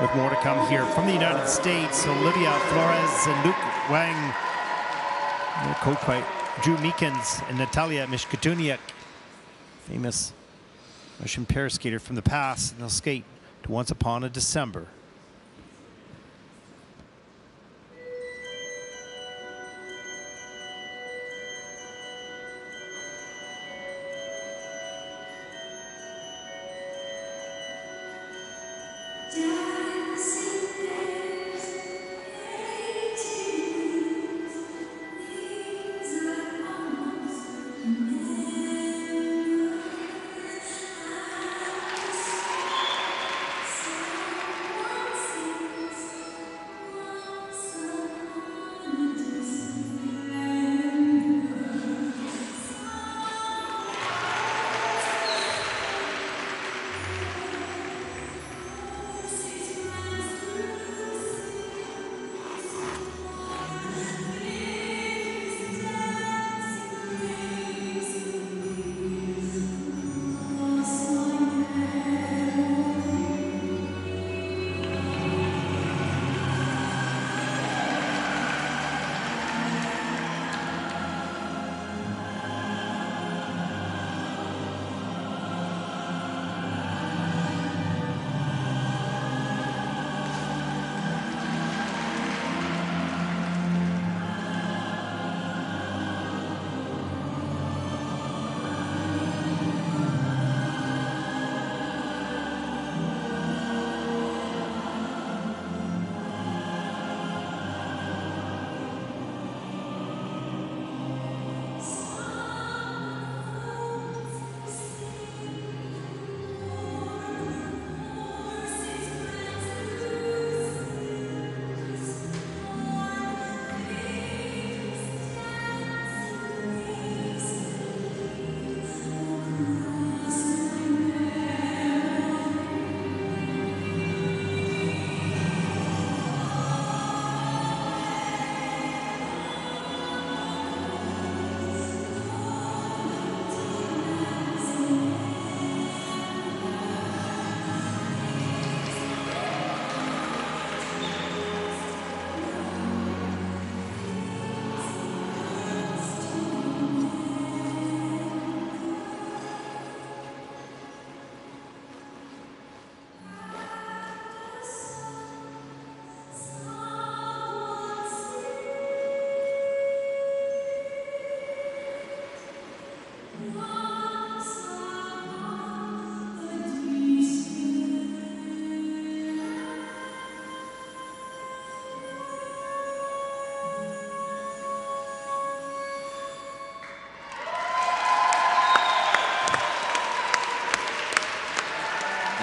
with more to come here from the United States. Olivia Flores and Luke Wang, coached by Drew Meekins and Natalia Mishkutenok, famous Russian pair skater from the past. And they'll skate to Once Upon a December.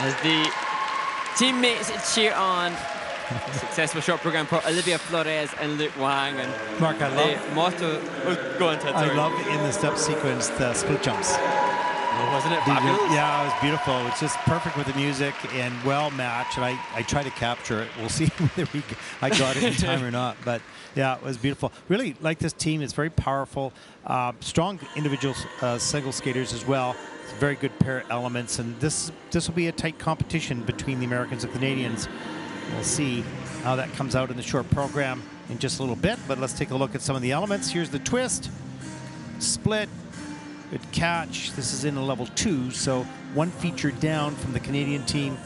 As the teammates cheer on successful short program for Olivia Flores and Luke Wang. And Mark, I the love, motto. Oh, go on, Ted. I love in the step sequence the split jumps. Oh, wasn't it you- fabulous? Yeah, it was beautiful. It's just perfect with the music and well matched. And I, I try to capture it. We'll see whether we, I got it in time or not. But yeah, it was beautiful. Really like this team. It's very powerful. Uh, strong individual uh, single skaters as well. Very good pair elements. And this this will be a tight competition between the Americans and Canadians. We'll see how that comes out in the short program in just a little bit. But let's take a look at some of the elements. Here's the twist, split, Good catch. This is in a level two, so one feature down from the Canadian team.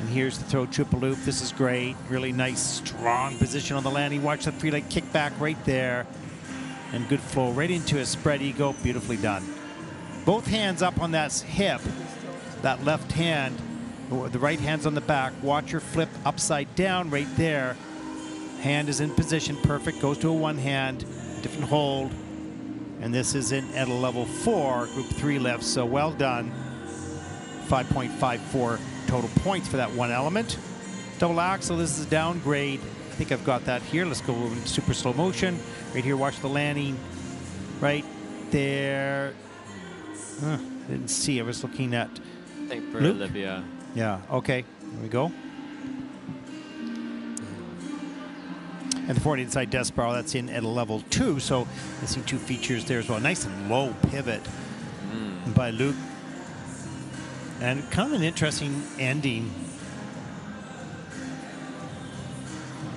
And here's the throw triple loop. This is great. Really nice, strong position on the landing. Watch the three leg kick back right there. And good flow right into a spread eagle. Beautifully done. Both hands up on that hip, that left hand. or The right hand's on the back. Watch her flip upside down right there. Hand is in position. Perfect. Goes to a one hand. Different hold. And this is in at a level four, group three lift. So well done. 5.54 total points for that one element. Double Axel, this is a downgrade. I think I've got that here. Let's go into super slow motion. Right here, watch the landing. Right there. Huh, didn't see. I was looking at. I think for Luke? Olivia. Yeah, okay. Here we go. And the forward inside death spiral, that's in at a level two. So I see two features there as well. Nice and low pivot mm. by Luke. And kind of an interesting ending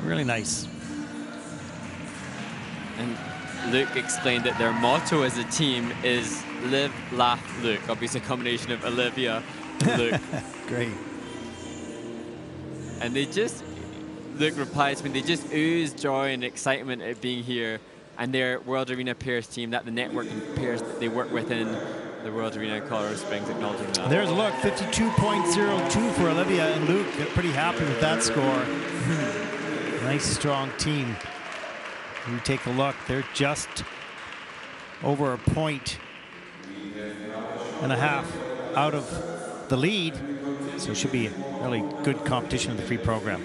really nice. And Luke explained that their motto as a team is live, laugh, Luke. Obviously, a combination of Olivia and Luke. Great. and they just, Luke replies when they just ooze joy and excitement at being here and their World Arena Pairs team, that the network and pairs that they work within the World Arena in Colorado Springs, acknowledging that. There's a look, 52.02 for Olivia and Luke. They're pretty happy with that score. Hmm. nice, strong team. You take a look, they're just over a point and a half out of the lead. So it should be a really good competition in the free program.